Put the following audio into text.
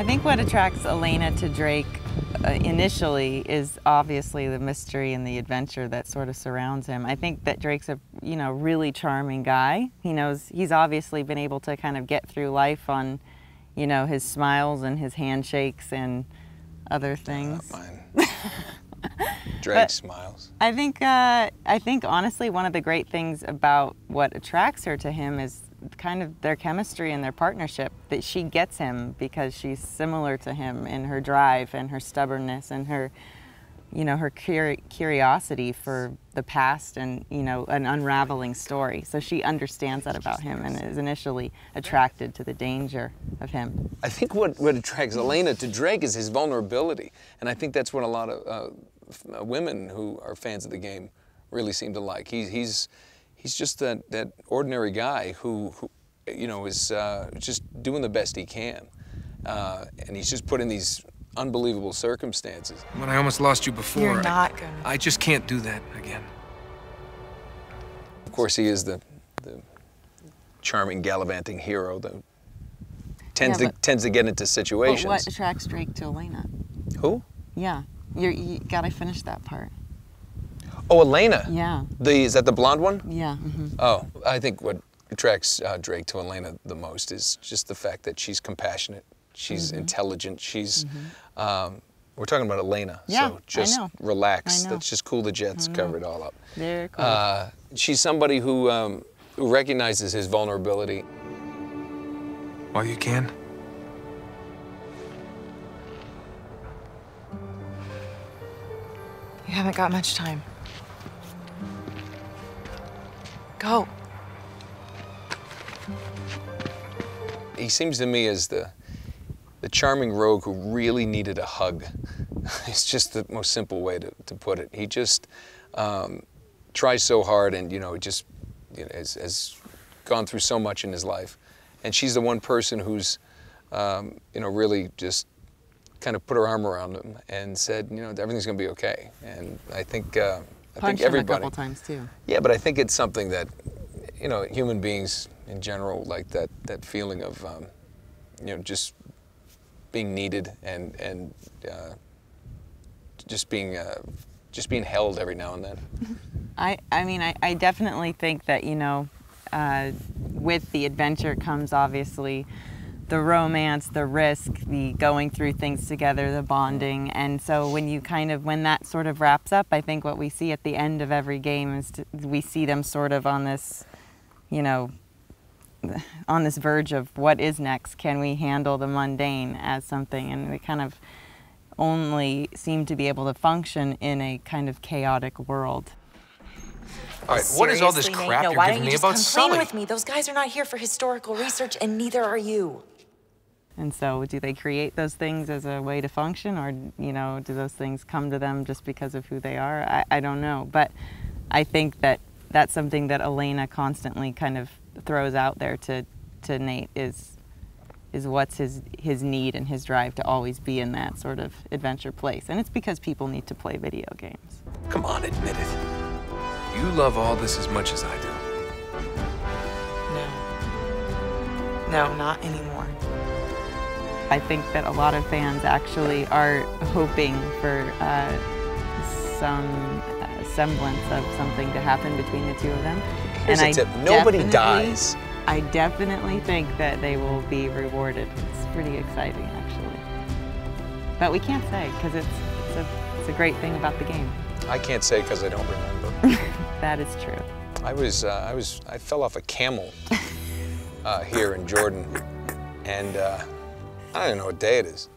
I think what attracts Elena to Drake uh, initially is obviously the mystery and the adventure that sort of surrounds him. I think that Drake's a you know really charming guy. He knows he's obviously been able to kind of get through life on you know his smiles and his handshakes and other things. Not mine. Drake smiles. I think uh, I think honestly one of the great things about what attracts her to him is kind of their chemistry and their partnership that she gets him because she's similar to him in her drive and her stubbornness and her you know her curi curiosity for the past and you know an unraveling story. So she understands that about him and is initially attracted to the danger of him. I think what, what attracts elena to drake is his vulnerability. And i think that's what a lot of uh, women who are fans of the game really seem to like. He's, he's he's just that, that ordinary guy who, who you know, is uh, just doing the best he can. Uh, and he's just put in these unbelievable circumstances. When I almost lost you before, You're not I, gonna. I just can't do that again. Of course, he is the, the charming, gallivanting hero that tends Yeah, to tends to get into situations. but what attracts Drake to Elena Who? yeah You're, you gotta finish that part Oh, Elena. yeah The is that the blonde one? yeah hmm Oh, I think what attracts uh, Drake to Elena the most is just the fact that she's compassionate, she's Mm-hmm. intelligent, she's. Um, we're talking about Elena, Yeah, so just know. relax. I know. Let's just cool the jets, cover it all up. very cool Uh, she's somebody who um, who recognizes his vulnerability. While you can. You haven't got much time. Go. He seems to me as the the charming rogue who really needed a hug. it's just the most simple way to, to put it. He just um, tries so hard, and you know, just you know, has, has gone through so much in his life. And she's the one person who's, um, you know, really just kind of put her arm around him and said, you know, everything's going to be okay. And I think, uh, I Punched think him a everybody. couple times too Yeah, but I think it's something that, you know, human beings in general like that that feeling of, um, you know, just being needed and and uh, just being uh, just being held every now and then. I, I mean, I, I definitely think that, you know, uh, with the adventure comes obviously the romance, the risk, the going through things together, the bonding. And so when you kind of, when that sort of wraps up, I think what we see at the end of every game is to, we see them sort of on this, you know, on this verge of what is next. Can we handle the mundane as something? And they kind of only seem to be able to function in a kind of chaotic world. All right, what is all this Seriously, Nate? crap no, you're why giving don't me you just about come Sully? clean with me? Those guys are not here for historical research, and neither are you. And so, do they create those things as a way to function, or you know, do those things come to them just because of who they are? I, I don't know, but I think that that's something that Elena constantly kind of throws out there to to Nate is is what's his his need and his drive to always be in that sort of adventure place, and it's because people need to play video games. Come on, admit it. You love all this as much as I do. No. No, not anymore. I think that a lot of fans actually are hoping for uh, some uh, semblance of something to happen between the two of them. Here's and a tip: nobody dies. I definitely think that they will be rewarded. It's pretty exciting, actually. But we can't say because it's it's a it's a great thing about the game. I can't say because I don't remember. That is true. I was uh, I was I fell off a camel uh, here in Jordan, and uh, I don't know what day it is.